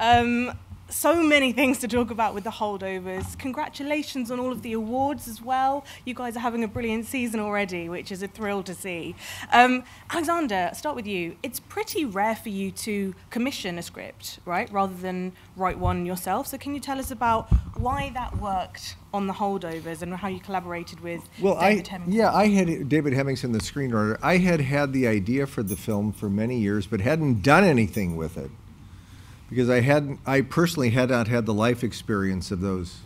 Um, so many things to talk about with the holdovers. Congratulations on all of the awards as well. You guys are having a brilliant season already, which is a thrill to see. Um, Alexander, start with you. It's pretty rare for you to commission a script, right, rather than write one yourself. So can you tell us about why that worked on the holdovers and how you collaborated with well, David I, Hemingson? Yeah, I had David Hemingson, the screenwriter. I had had the idea for the film for many years, but hadn't done anything with it because I hadn't, I personally had not had the life experience of those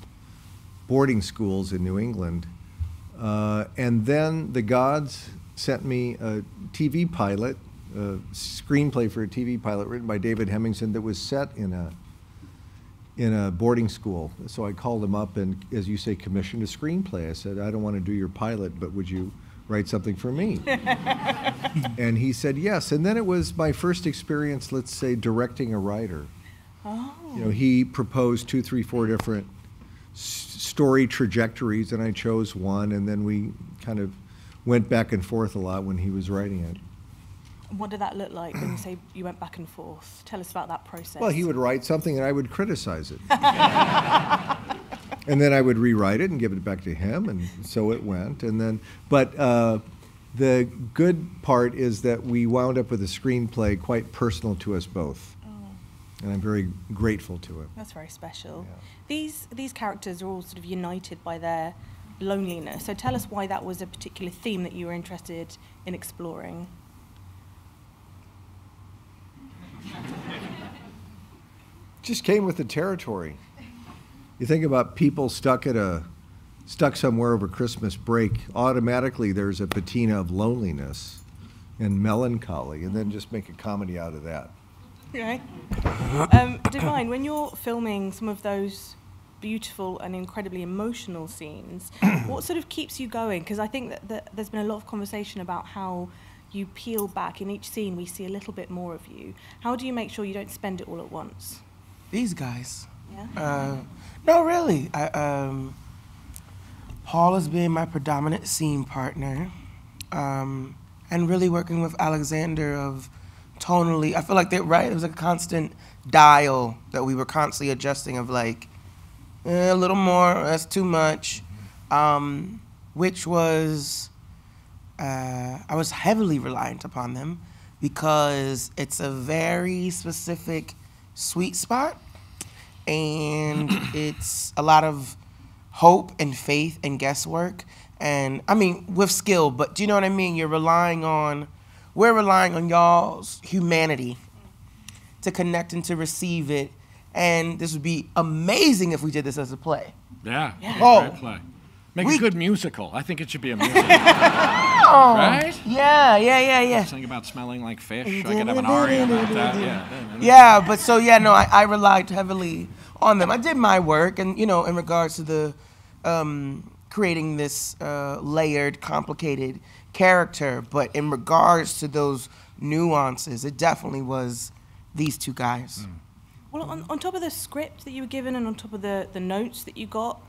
boarding schools in New England. Uh, and then the gods sent me a TV pilot, a screenplay for a TV pilot written by David Hemingson that was set in a in a boarding school. So I called him up and, as you say, commissioned a screenplay. I said, I don't want to do your pilot, but would you write something for me? and he said yes. And then it was my first experience, let's say, directing a writer. Oh. You know, he proposed two, three, four different s- story trajectories, and I chose one, and then we kind of went back and forth a lot when he was writing it. What did that look like when you say you went back and forth? Tell us about that process. Well, he would write something, and I would criticize it. and then I would rewrite it and give it back to him, and so it went. And then, but uh, the good part is that we wound up with a screenplay quite personal to us both, Oh, and I'm very grateful to it. that's very special. Yeah. These these characters are all sort of united by their loneliness. So tell us why that was a particular theme that you were interested in exploring. just came with the territory. You think about people stuck at a stuck somewhere over Christmas break, automatically there's a patina of loneliness and melancholy, and then just make a comedy out of that. Right. Um, Da'Vine, when you're filming some of those beautiful and incredibly emotional scenes, what sort of keeps you going? Because I think that, that there's been a lot of conversation about how you peel back in each scene. We see a little bit more of you. How do you make sure you don't spend it all at once? These guys. Uh, no, really. I, um, Paul has been my predominant scene partner, um, and really working with Alexander of tonally. I feel like that right. It was a constant dial that we were constantly adjusting of like eh, a little more. That's too much, um, which was uh, I was heavily reliant upon them because it's a very specific sweet spot and it's a lot of hope and faith and guesswork and i mean with skill but do you know what i mean you're relying on we're relying on y'all's humanity to connect and to receive it and this would be amazing if we did this as a play Yeah. Oh. Great play. Make We- a good musical. I think it should be a musical. Right? yeah yeah yeah yeah Sing about smelling like fish. I could have an aria about that. Yeah. Yeah, but so yeah, no, I, I relied heavily on them. I did my work, and you know, in regards to the um, creating this uh, layered, complicated character, but in regards to those nuances, it definitely was these two guys. Well, on, on top of the script that you were given and on top of the, the notes that you got,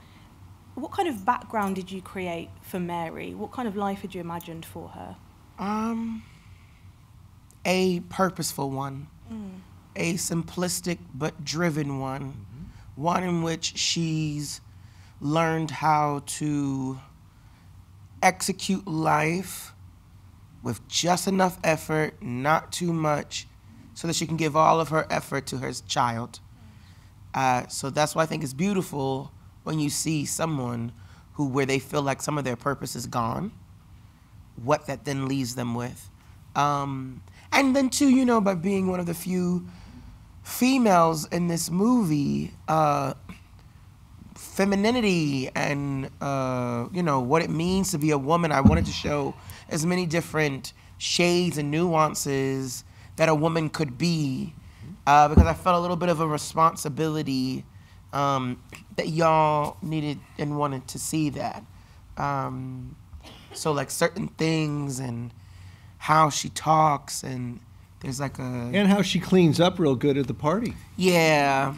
what kind of background did you create for Mary? What kind of life had you imagined for her? Um, a purposeful one, a simplistic but driven one, one in which she's learned how to execute life with just enough effort, not too much, so that she can give all of her effort to her child. Uh, so that's why I think it's beautiful when you see someone who, where they feel like some of their purpose is gone, what that then leaves them with. Um, and then, too, you know, by being one of the few females in this movie, uh, femininity and, uh, you know, what it means to be a woman, I wanted to show as many different shades and nuances that a woman could be uh, because I felt a little bit of a responsibility um, that y'all needed and wanted to see that. Um, so like certain things and how she talks and there's like a And how she cleans up real good at the party. yeah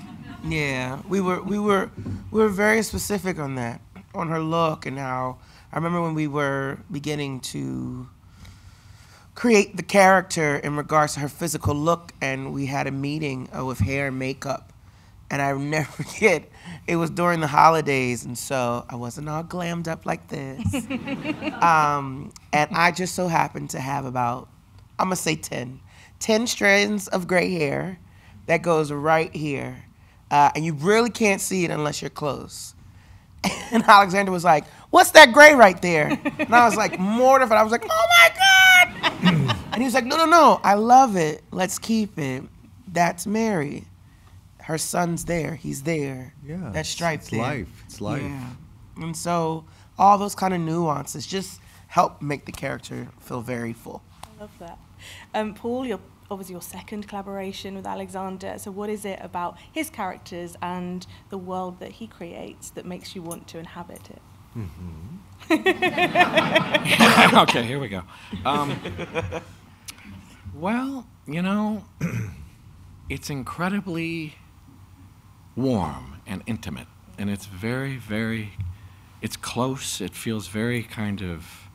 yeah we were we were we were very specific on that on her look and how I remember when we were beginning to create the character in regards to her physical look and we had a meeting uh, with hair and makeup and I never forget. It was during the holidays, and so I wasn't all glammed up like this. um, and I just so happened to have about, I'm gonna say 10, 10 strands of gray hair that goes right here. Uh, and you really can't see it unless you're close. And Alexander was like, What's that gray right there? And I was like, mortified. I was like, Oh my God. and he was like, No, no, no. I love it. Let's keep it. That's Mary. Her son's there. He's there. Yeah, That stripe it's there. life. It's life. Yeah. And so all those kind of nuances just help make the character feel very full. I love that. Um, Paul, your obviously your second collaboration with Alexander. So, what is it about his characters and the world that he creates that makes you want to inhabit it? okay, here we go. Um, well, you know, it's incredibly warm and intimate, and it's very, very, it's close. It feels very kind of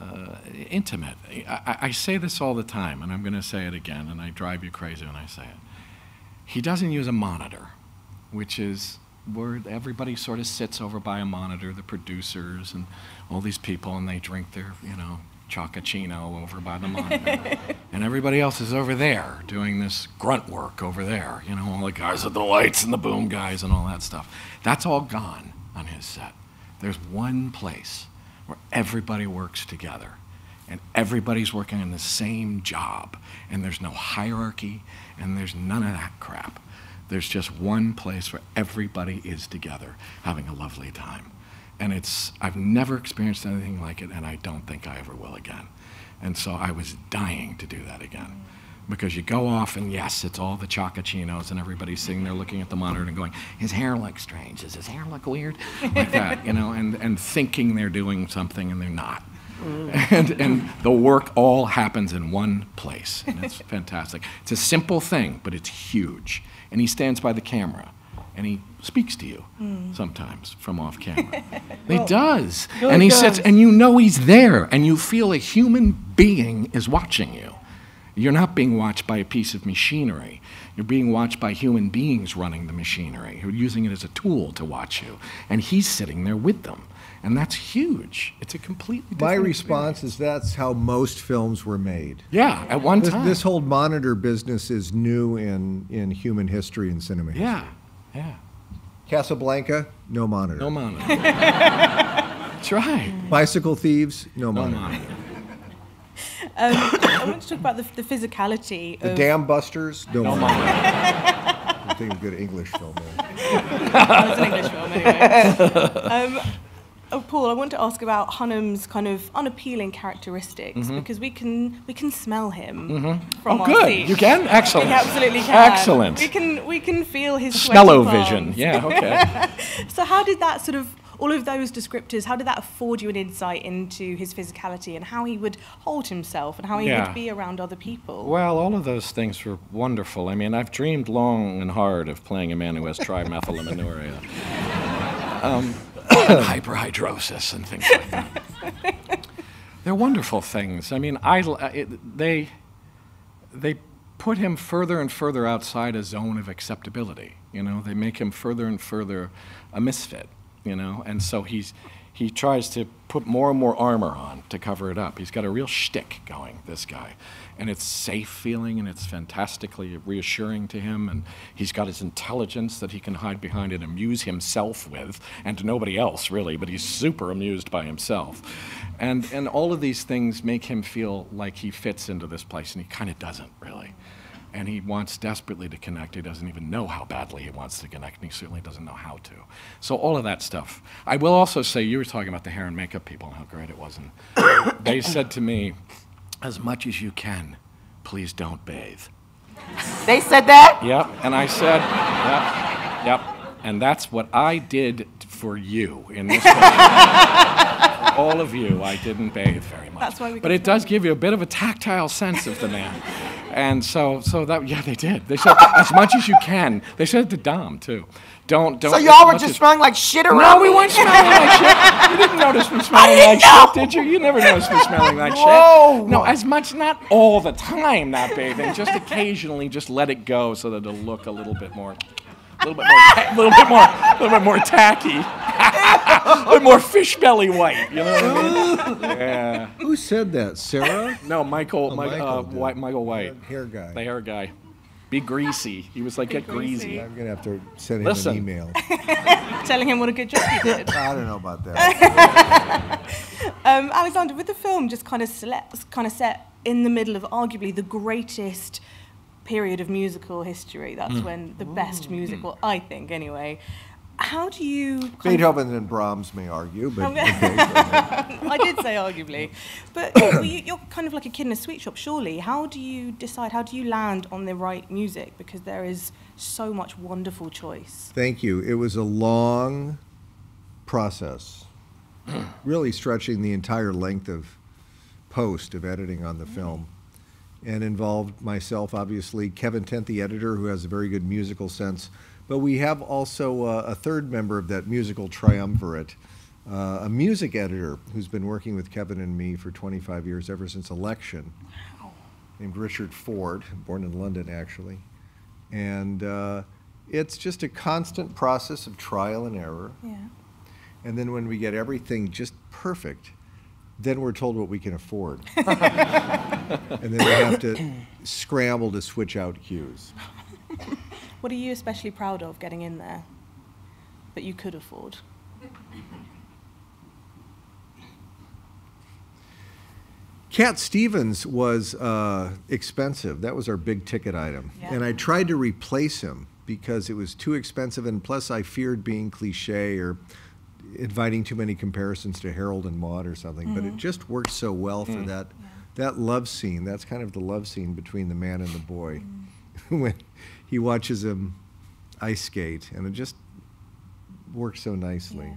uh, intimate. I, I, I say this all the time, and I'm going to say it again, and I drive you crazy when I say it. He doesn't use a monitor, which is where everybody sort of sits over by a monitor, the producers and all these people, and they drink their, you know, chocachino over by the monitor. and everybody else is over there doing this grunt work over there, you know, all the guys with the lights and the boom guys and all that stuff. That's all gone on his set. There's one place where everybody works together and everybody's working on the same job and there's no hierarchy and there's none of that crap. There's just one place where everybody is together having a lovely time. And it's, I've never experienced anything like it, and I don't think I ever will again. And so I was dying to do that again. Because you go off, and yes, it's all the chocachinos, and everybody's sitting there looking at the monitor and going, his hair looks strange. Does his hair look weird? Like that, you know, and, and thinking they're doing something, and they're not. Mm. And, and the work all happens in one place. And it's fantastic. It's a simple thing, but it's huge. And he stands by the camera and he speaks to you hmm. sometimes from off camera. he does. really and he does. sits, and you know he's there, and you feel a human being is watching you. You're not being watched by a piece of machinery. You're being watched by human beings running the machinery, who are using it as a tool to watch you. And he's sitting there with them. And that's huge. It's a completely My different response is that's how most films were made. Yeah, at one This, time. this whole monitor business is new in, in human history and cinema. history. yeah, yeah. Casablanca, no monitor. No monitor. That's right. Bicycle thieves, no, No monitor. monitor. Um, I want to talk about the, the physicality The of. Dam Busters, no, No monitor. monitor. I think a good English film there. It's an English film anyway. um, oh, Paul, I want to ask about Hunham's kind of unappealing characteristics because we can we can smell him from Oh, our good. seat. You can? Excellent. We absolutely can. Excellent. We can we can feel his Smello-vision. Yeah, okay. So how did that sort of all of those descriptors? How did that afford you an insight into his physicality and how he would hold himself and how he Yeah. would be around other people? Well, all of those things were wonderful. I mean, I've dreamed long and hard of playing a man who has trimethylaminuria, um, hyperhidrosis, and things like that. They're wonderful things. I mean, I, l- it, they, they put him further and further outside a zone of acceptability. You know, they make him further and further a misfit. You know, and so he's he tries to put more and more armor on to cover it up. He's got a real shtick going, this guy, and it's safe feeling and it's fantastically reassuring to him. And he's got his intelligence that he can hide behind and amuse himself with, and nobody else really. But he's super amused by himself, and and all of these things make him feel like he fits into this place, and he kind of doesn't really and he wants desperately to connect. He doesn't even know how badly he wants to connect, and he certainly doesn't know how to. So all of that stuff. I will also say you were talking about the hair and makeup people and how great it was, and they said to me, "As much as you can, please don't bathe." They said that? Yep, and I said, "Yep, yep," and that's what I did for you in this. All of you, I didn't bathe very much. That's why we but it does give you a bit of a tactile sense of the man. And so, so that yeah, they did. They said as much as you can. They said it to Dom too. Don't don't. So y'all were just smelling like shit around No, we weren't smelling like shit. You didn't notice me smelling like know. shit, did you? You never noticed me smelling like Whoa. shit. No, as much, not all the time, not bathing. Just occasionally, just let it go so that it'll look a little bit more A little bit more, ta- little bit more, a little bit more tacky. a little more fish belly white. You know what I mean? Yeah. Who said that? Sarah? No, Michael, Oh, Mike, Michael uh, did. White, Michael White, Hair guy. the hair guy. Be greasy. He was like, get greasy. greasy. I'm gonna have to send him Listen. an email. Telling him what a good job he did. I don't know about that. Um, Alexander, with the film just kind of select, kind of set in the middle of arguably the greatest period of musical history. That's when the best musical, I think, anyway. How do you? Beethoven and Brahms may argue, but Okay. okay. go ahead. I did say arguably, but well, you, you're kind of like a kid in a sweet shop. Surely, how do you decide? How do you land on the right music? Because there is so much wonderful choice. Thank you. It was a long process, really stretching the entire length of post of editing on the mm. film, and involved myself, obviously, Kevin Tent, the editor, who has a very good musical sense. But we have also uh, a third member of that musical triumvirate, uh, a music editor who's been working with Kevin and me for 25 years, ever since election, wow. named Richard Ford, born in London, actually. And uh, it's just a constant process of trial and error. Yeah. And then when we get everything just perfect, then we're told what we can afford. and then we have to scramble to switch out cues. What are you especially proud of getting in there that you could afford? Cat Stevens was uh, expensive. That was our big ticket item. Yeah. And I tried to replace him because it was too expensive, and plus I feared being cliche or inviting too many comparisons to Harold and Maude or something. But it mm-hmm. just worked so well for mm. that that love scene. That's kind of the love scene between the man and the boy mm. when he watches him ice skate, and it just works so nicely. Yeah.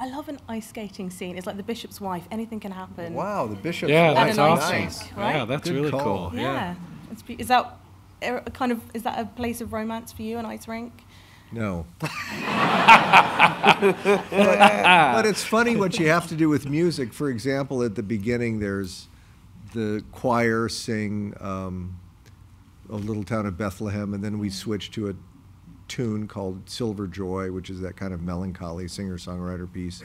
I love an ice skating scene. It's like the bishop's wife. Anything can happen. Wow, the bishop. Yeah, And that's awesome. rink, right? Yeah, that's Good really call. cool. Yeah. It's be- is that a kind of is that a place of romance for you, an ice rink? No. but, but it's funny what you have to do with music. For example, at the beginning, there's the choir sing um, "O Little Town of Bethlehem," and then we switch to a tune called "Silver Joy," which is that kind of melancholy singer-songwriter piece.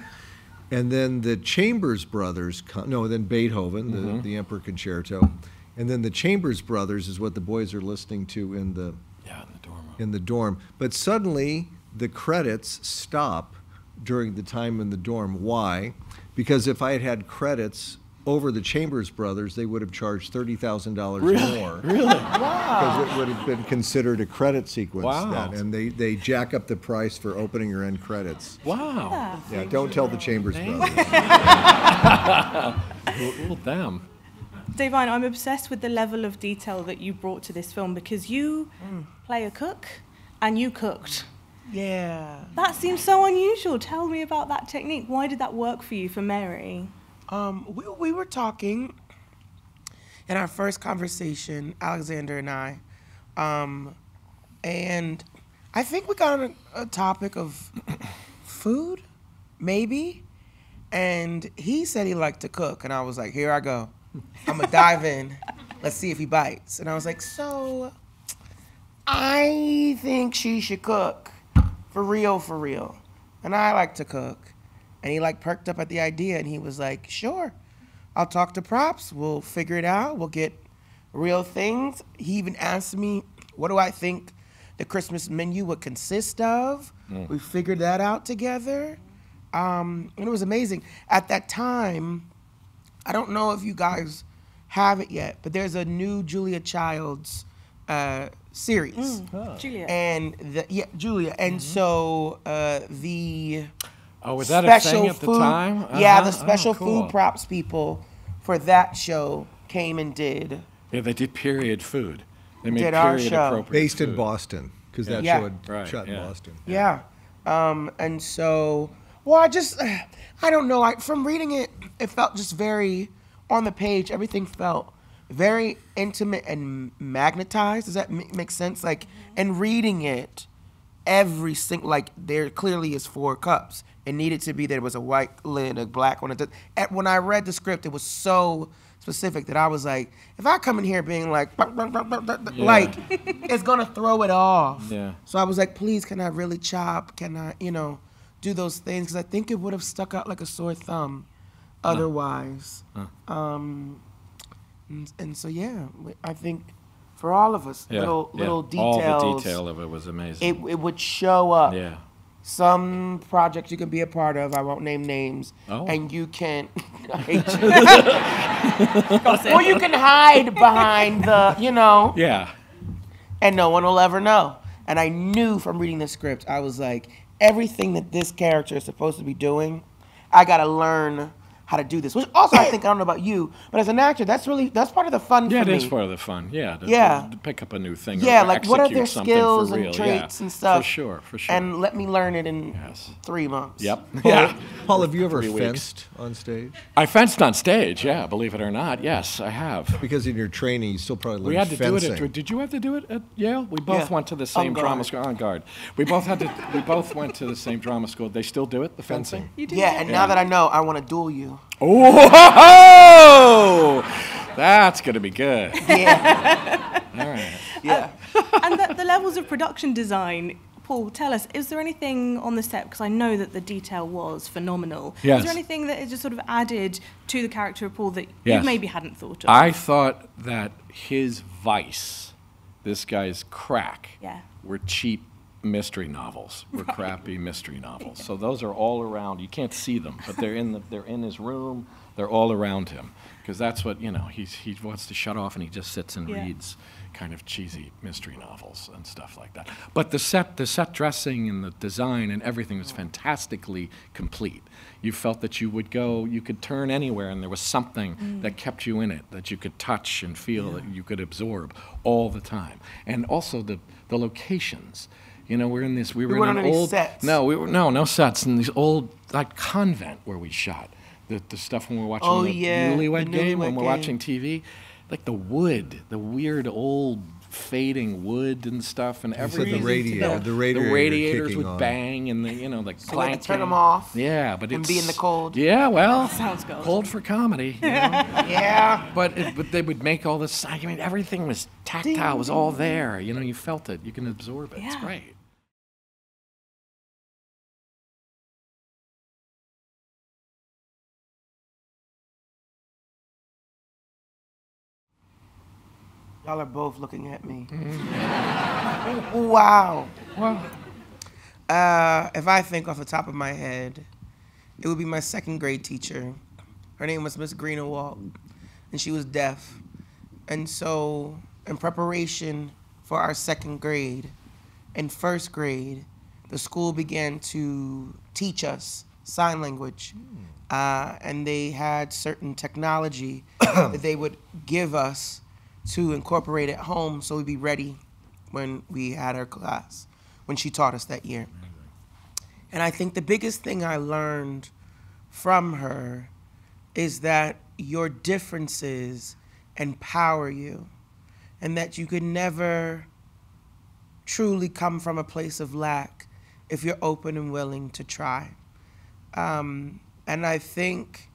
And then the Chambers Brothers, no, then Beethoven, the, mm-hmm. the Emperor Concerto, and then the Chambers Brothers is what the boys are listening to in the Yeah, in the dorm in the dorm. But suddenly the credits stop during the time in the dorm. Why? Because if I had had credits over the Chambers Brothers, they would have charged thirty thousand dollars more. Really? Wow! Because it would have been considered a credit sequence Wow. then, and they, they jack up the price for opening or end credits. Wow. Yeah, don't tell the Chambers Dang. Brothers. Well, well, them. Da'Vine, I'm obsessed with the level of detail that you brought to this film because you mm. play a cook and you cooked. Yeah. That seems so unusual. Tell me about that technique. Why did that work for you for Mary? Um, we, we were talking in our first conversation, Alexander and I, um, and I think we got on a, a topic of food, maybe. And he said he liked to cook, and I was like, "Here I go. I'm gonna dive in. Let's see if he bites." And I was like, "So, I think she should cook, for real, for real." And I like to cook. And he like perked up at the idea and he was like, sure, I'll talk to props. We'll figure it out. We'll get real things. He even asked me, what do I think the Christmas menu would consist of? We figured that out together. Um, and it was amazing. At that time, I don't know if you guys have it yet, but there's a new Julia Childs uh, series. Julia. And the, yeah, Julia. And so uh, the Oh, was that a thing at food, the time? Yeah, Uh-huh. the special Oh, cool. food props people for that show came and did. Yeah, they did period food. They made Did our show. appropriate Based in. Boston, because that Yeah. show had Right, shot in yeah. Boston. Yeah. Um, and so, well, I just, I don't know. I, from reading it, it felt just very, on the page, everything felt very intimate and magnetized. Does that make sense? Like, and reading it, every single, like, there clearly is four cups. It needed to be there was a white lid, a black one. It When I read the script, it was so specific that I was like, if I come in here being like, like, it's gonna throw it off. Yeah. So I was like, please, can I really chop? Can I, you know, do those things? Because I think it would have stuck out like a sore thumb, otherwise. Um, and, and so yeah, I think for all of us, Yeah, little yeah. little details. All the detail of it was amazing. It, it would show up. yeah. Some projects you can be a part of. I won't name names. Oh. And you can, I hate you. or you can hide behind the, you know, Yeah. and no one will ever know. And I knew from reading the script, I was like, everything that this character is supposed to be doing, I gotta learn how to do this. Which also I think I don't know about you, but as an actor, that's really that's part of the fun Yeah, for it me. is part of the fun. Yeah. To, Yeah. To, pick up a new thing. yeah, or like what are execute their something skills for and traits yeah. and stuff. For sure. For sure. And let me learn it in Yes. three months. Yep. Paul, Yeah. Paul, have you ever Three weeks. fenced on stage? I fenced on stage. Yeah, believe it or not. Yes, I have. Because in your training, you still probably learned We had to fencing. do it. At, did you have to do it at Yale? We both Yeah. went to the On same drama school. On guard. We both had to. We both went to the same drama school. They still do it. The fencing. You do Yeah, and now that I know, I want to duel you. Oh, that's gonna be good. Yeah. All right. yeah. and the, the levels of production design. Paul, tell us, is there anything on the set, because I know that the detail was phenomenal. Yes. Is there anything that is just sort of added to the character of Paul that Yes. you maybe hadn't thought of? I thought that his vice, this guy's crack, Yeah. were cheap mystery novels, were crappy mystery novels. So those are all around. You can't see them, but they're in the, they're in his room. They're all around him because that's what you know. He's he wants to shut off and he just sits and Yeah. reads kind of cheesy mystery novels and stuff like that. But the set, the set dressing and the design and everything was fantastically complete. You felt that you would go, you could turn anywhere, and there was something mm. that kept you in it that you could touch and feel that you could absorb all the time. And also the the locations. You know, we're in this. We were weren't in an any old. sets. No, we were no no sets in these old like convent where we shot. The, the stuff when we're watching Oh, the yeah, the newlywed game, when we're Game. watching TV, like the wood, the weird old fading wood and stuff, and You said everything. the radiator, Yeah. the radiator the radiators would on. bang and the you know like So you had to clanking. turn 'em off Yeah, but and it's be in the cold. Yeah, well, Sounds good. cold for comedy. You know? Yeah. but it, but they would make all this. I mean, everything was tactile. It was all there. You know, you felt it. You can absorb it. It's great. Y'all are both looking at me. wow. Well, Uh, if I think off the top of my head, it would be my second grade teacher. Her name was Miss Greenewalt, and she was deaf. And so, in preparation for our second grade, in first grade, the school began to teach us sign language. Uh, and they had certain technology that they would give us to incorporate at home so we'd be ready when we had our class, when she taught us that year. And I think the biggest thing I learned from her is that your differences empower you, and that you could never truly come from a place of lack if you're open and willing to try. Um, and I think,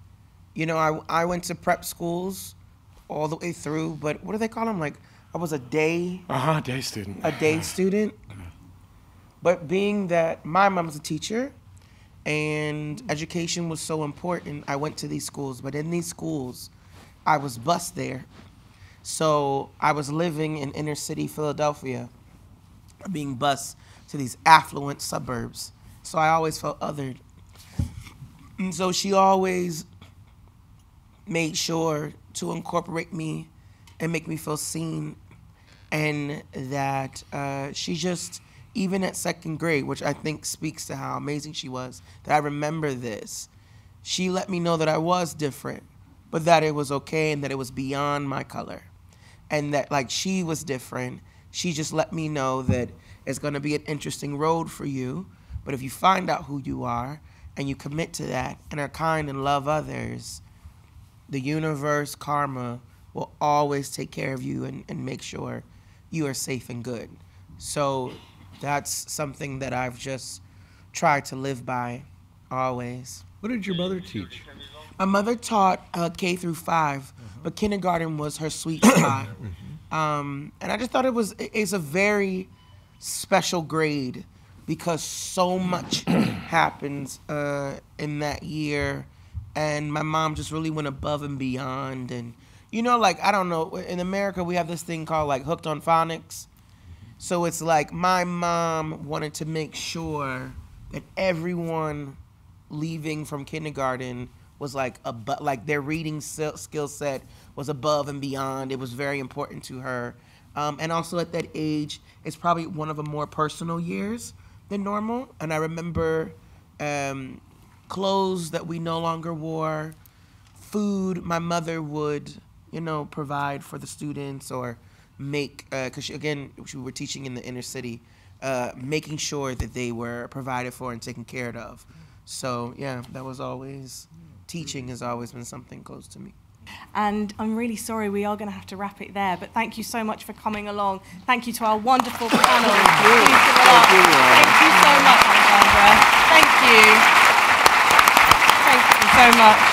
you know, I, I went to prep schools all the way through, but what do they call them? Like, I was a day uh huh. Day student. a day student. But being that my mom was a teacher and education was so important, I went to these schools. But in these schools, I was bused there. So I was living in inner city Philadelphia, being bused to these affluent suburbs. So I always felt othered. And so she always made sure to incorporate me and make me feel seen. And that uh, she just even at second grade which i think speaks to how amazing she was that i remember this. She let me know that i was different but that it was okay and that it was beyond my color. And that like she was different. She just let me know that it's going to be an interesting road for you but if you find out who you are and you commit to that and are kind and love others the universe, karma, will always take care of you and, and make sure you are safe and good. So that's something that I've just tried to live by always. What did your mother teach? My mother taught uh, K through 5 but kindergarten was her sweet spot. Um, and I just thought it was it's a very special grade because so much happens uh, in that year, and my mom just really went above and beyond. And you know, like I don't know, in America we have this thing called like hooked on phonics. So it's like my mom wanted to make sure that everyone leaving from kindergarten was like a like their reading skill set was above and beyond. It was very important to her. Um, and also at that age, it's probably one of the more personal years than normal. And I remember um, clothes that we no longer wore, food my mother would, you know, provide for the students or make, because uh, again, we were teaching in the inner city, uh, making sure that they were provided for and taken care of. So yeah, that was always, teaching has always been something close to me. And I'm really sorry we are going to have to wrap it there, but thank you so much for coming along. Thank you to our wonderful panel. Thank you. Thank you. Thank you so much, Alexandra. Thank you. Thank you so much.